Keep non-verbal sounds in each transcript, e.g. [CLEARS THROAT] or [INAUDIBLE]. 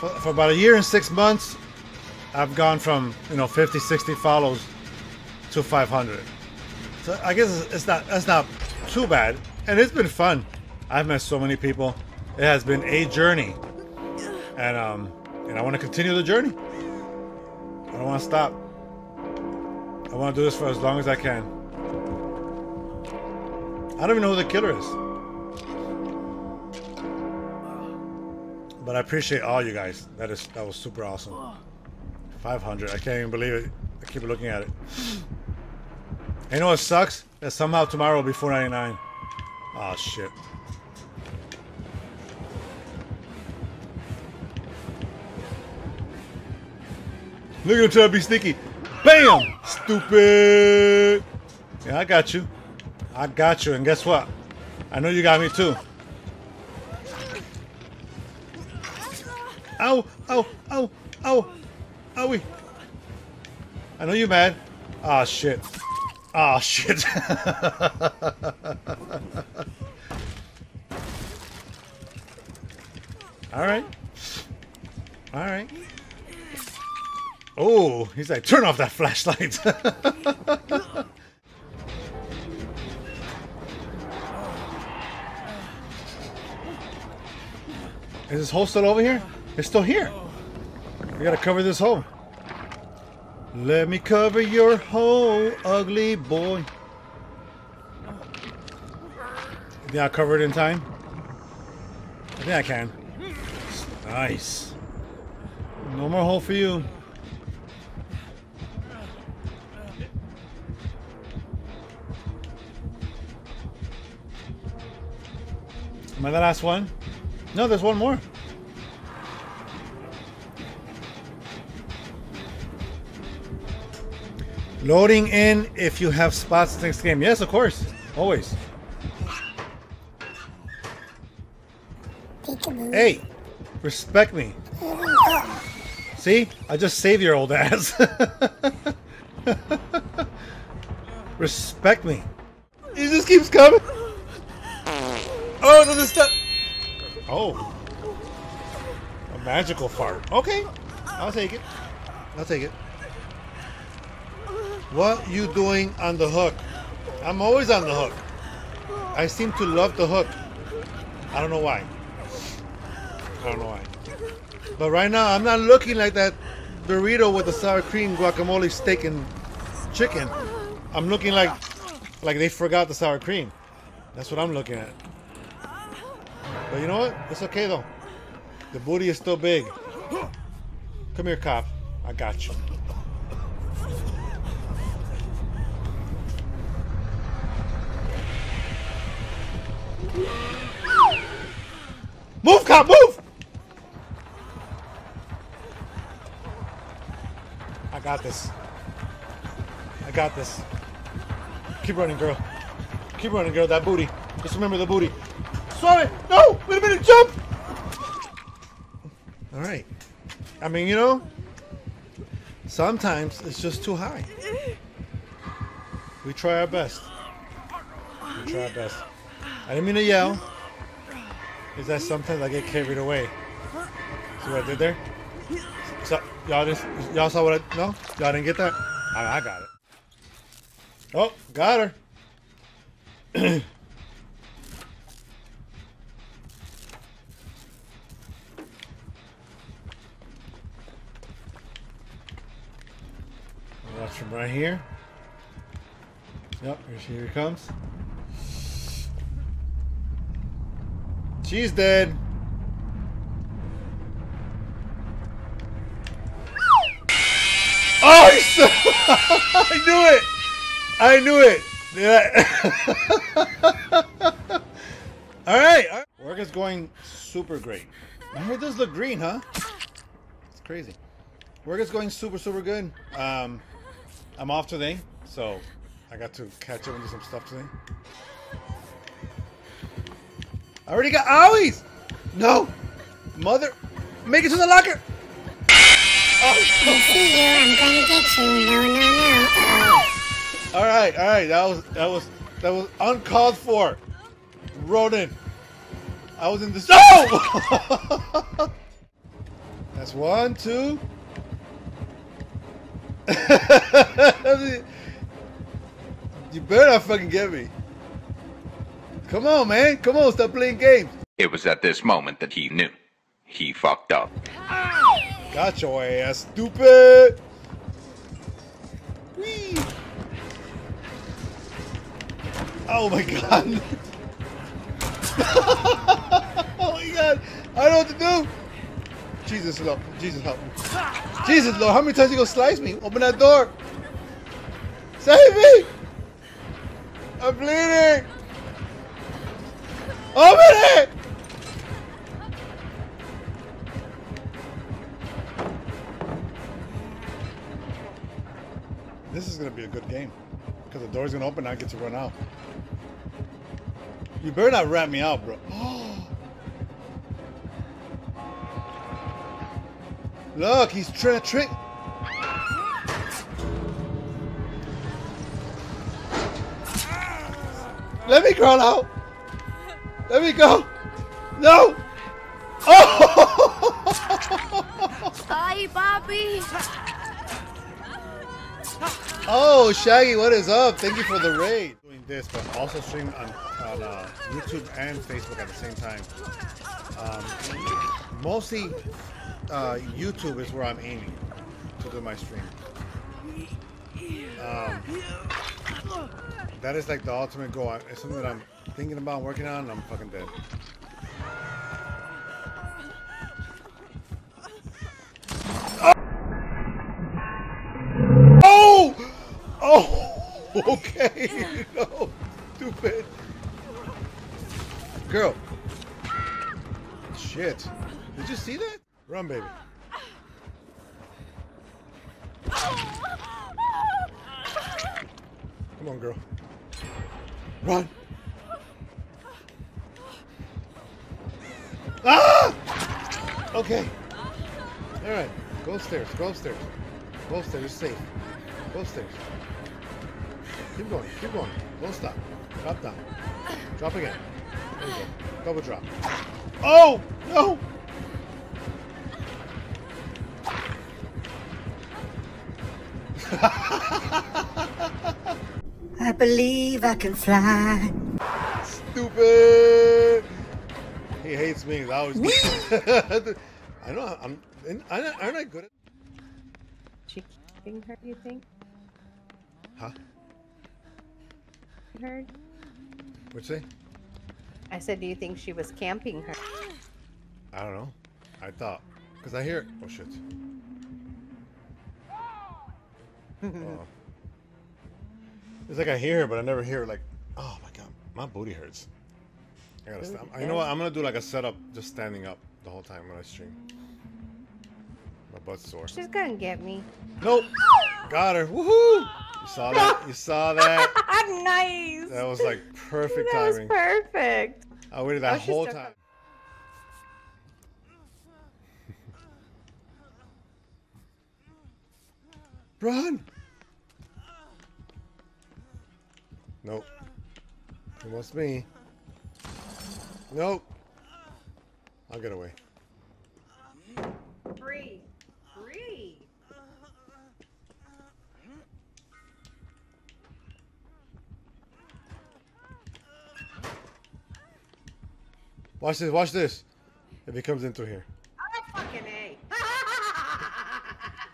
for, about a year and six months, I've gone from you know 50, 60 follows to 500. So I guess it's not that's not too bad, and it's been fun. I've met so many people. It has been a journey, and um, and I want to continue the journey. I don't want to stop. I want to do this for as long as I can. I don't even know who the killer is. But I appreciate all you guys. That is that was super awesome. 500. I can't even believe it. I keep looking at it. You know what sucks? That somehow tomorrow will be 499. Oh shit. Look at him trying to be sneaky. Bam! Stupid! Yeah, I got you. I got you. And guess what? I know you got me too. Ow! Ow! Ow! Ow! Owie! I know you're mad. Ah, oh, shit. Ah, oh, shit. [LAUGHS] Alright. Alright. Oh, he's like, turn off that flashlight. [LAUGHS] Is this hole still over here? It's still here. We gotta cover this hole. Let me cover your hole, ugly boy. Think I cover it in time? I think I can. Nice. No more hole for you. Am I the last one? No, there's one more. Loading in if you have spots next game. Yes, of course. Always. Hey, respect me. See? I just saved your old ass. [LAUGHS] respect me. He just keeps coming. Oh, doesn't stop. Oh. A magical fart. Okay. I'll take it. I'll take it. What you doing on the hook? I'm always on the hook. I seem to love the hook. I don't know why. I don't know why. But right now, I'm not looking like that burrito with the sour cream, guacamole, steak, and chicken. I'm looking like like they forgot the sour cream. That's what I'm looking at. But you know what? It's okay though. The booty is still big. Come here, cop. I got you. Cop, move! I got this. I got this. Keep running, girl. Keep running, girl. That booty. Just remember the booty. Sorry. No! Wait a minute. Jump! All right. I mean, you know, sometimes it's just too high. We try our best. We try our best. I didn't mean to yell. Is that sometimes I get carried away? See what I did there? So, y'all just y'all saw what I no? Y'all didn't get that? I, I got it. Oh, got her. [CLEARS THROAT] Watch him right here. Yep, here he comes. She's dead. Oh, [LAUGHS] I knew it. I knew it. [LAUGHS] all, right. all right. Work is going super great. Why does look green, huh? It's crazy. Work is going super, super good. Um, I'm off today, so I got to catch up and do some stuff today. I already got owies! No! Mother! Make it to the locker! Oh. I see you, I'm gonna get you. No, no, no. Oh. Alright, alright, that was that was that was uncalled for. Ronan. I was in the Oh! [LAUGHS] That's one, two. [LAUGHS] you better not fucking get me. Come on, man. Come on, stop playing games. It was at this moment that he knew. He fucked up. Got your ass, stupid. Whee. Oh my god. [LAUGHS] oh my god. I don't know what to do. Jesus, Lord. Jesus, help me. Jesus, Lord. How many times you gonna slice me? Open that door. Save me. I'm bleeding. Open it. This is gonna be a good game. Because the door's gonna open, and I get to run out. You better not rat me out, bro. [GASPS] Look, he's trying to trick. Let me crawl out. Let me go. No. Oh! Hi, Bobby. Oh, Shaggy, what is up? Thank you for the raid. Doing this, but also stream on, on uh, YouTube and Facebook at the same time. Um, mostly uh, YouTube is where I'm aiming to do my stream. Um, that is like the ultimate goal. It's something that I'm thinking about working on, I'm fucking dead. Oh! Oh! [LAUGHS] Okay. [LAUGHS] No. Stupid. Girl. Shit. Did you see that? Run, baby. Come on, girl. Run. Ah! Okay. All right. Go upstairs. Go upstairs. Go upstairs. You're safe. Go upstairs. Keep going. Keep going. Don't stop. Drop down. Drop again. There you go. Double drop. Oh! No! [LAUGHS] I believe I can fly. Stupid! He hates me. That was. [LAUGHS] I know. I'm. I'm not, aren't I good at? She keeping her, you think? Huh? Her? What'd you say? I said, do you think she was camping her? I don't know. I thought. Because I hear. Oh, shit. [LAUGHS] Oh. It's like I hear her, but I never hear her. Like, oh my god, my booty hurts. I gotta stop. You know what? I'm gonna do like a setup, just standing up the whole time when I stream. My butt's sore. She's gonna get me. Nope. [GASPS] Got her. Woohoo! You saw that? [LAUGHS] You saw that? I'm [LAUGHS] nice. That was like perfect timing. That was perfect. I waited that Oh, whole time. [LAUGHS] Run! Nope. It was be. Nope. I'll get away. Free. Free. Watch this, watch this. If he comes in through here. I fucking A.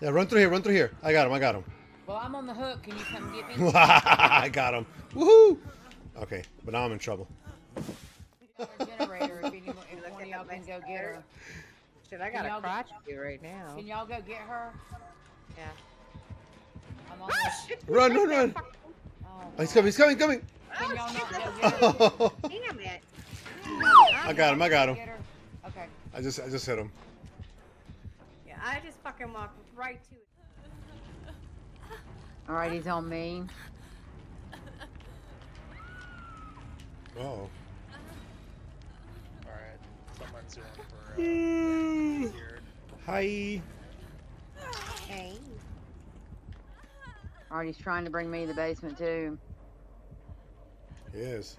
Yeah, run through here, run through here. I got him, I got him. Well, I'm on the hook. Can you come get me? [LAUGHS] I got him. Woohoo! Okay, but now I'm in trouble. Generator if, any, if one of y'all can go get her. Shit, I got y'all a get- crotch you right now. Can y'all go get her? Yeah. I'm ah, on the, shit. Run, run, run. oh, Oh, he's coming, he's coming, coming. Can y'all ah, not go Oh, get her? [LAUGHS] Damn it. I got him, I got him. Okay. I just I just hit him. Yeah, I just fucking walked right to it. All right, he's on me. Oh. Alright, someone's doing for uh, here. Hi. Hey. All right, he's trying to bring me to the basement too. He is.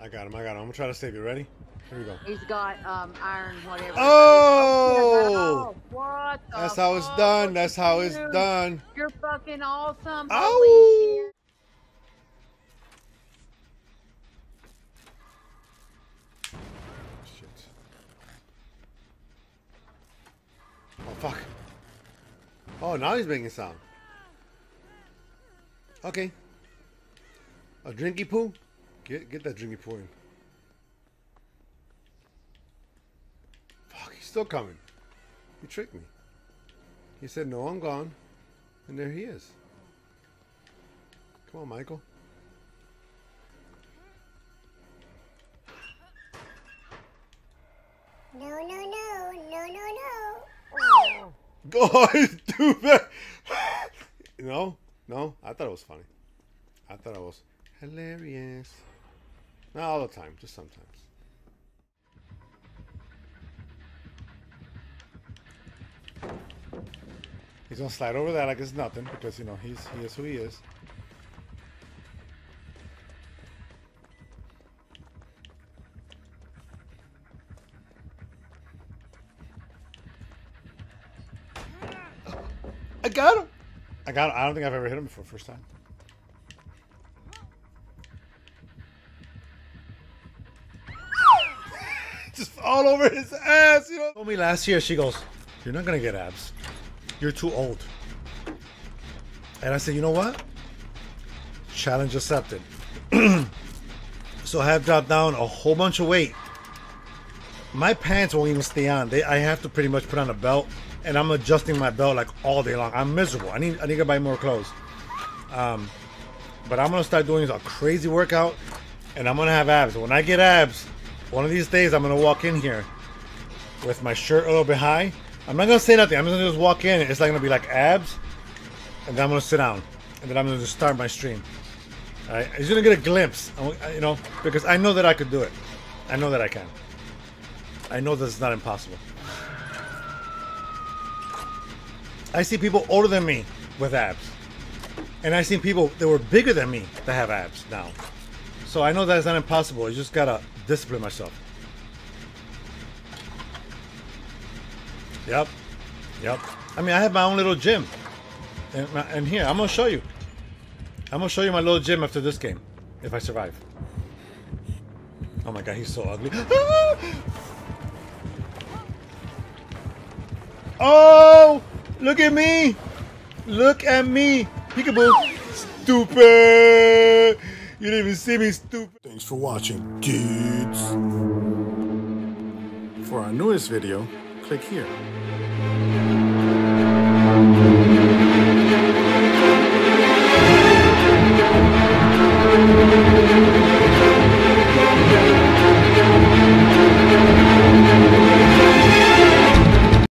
I got him. I got him. I'm gonna try to save you. Ready? Here we go. He's got um iron whatever. Oh! what? the That's how it's done. That's how it's done. You're fucking awesome. Ow! Holy shit. Shit. Oh fuck. Oh, now he's making sound. Okay. A drinky poo? Get get that drinky poo in. Fuck, he's still coming. He tricked me. He said, no, I'm gone. And there he is. Come on, Michael. He's too bad. no, no, I thought it was funny. I thought it was hilarious. Not all the time, just sometimes. He's gonna slide over that like it's nothing because you know he's he is who he is. I got him. I got. Him. I don't think I've ever hit him before. First time. [LAUGHS] Just all over his ass. You know. Told me last year. She goes, "You're not gonna get abs. You're too old." And I said, "You know what? Challenge accepted." [CLEARS THROAT] so I have dropped down a whole bunch of weight. My pants won't even stay on. They, I have to pretty much put on a belt, and I'm adjusting my belt like all day long. I'm miserable. I need, I need to buy more clothes. Um, but I'm gonna start doing a crazy workout, and I'm gonna have abs. When I get abs, one of these days I'm gonna walk in here with my shirt a little bit high. I'm not gonna say nothing. I'm just gonna just walk in. It's not gonna be like abs, and then I'm gonna sit down, and then I'm gonna just start my stream. All right, he's gonna get a glimpse, you know, because I know that I could do it. I know that I can. I know that it's not impossible. I see people older than me with abs. And I see people that were bigger than me that have abs now. So I know that's not impossible. I just gotta discipline myself. Yep. Yep. I mean, I have my own little gym. And, and here, I'm gonna show you. I'm gonna show you my little gym after this game. If I survive. Oh my god, he's so ugly. [GASPS] Oh, Look at me! Look at me! Peekaboo! Stupid! You didn't even see me, stupid! Thanks for watching, dudes. For our newest video, click here.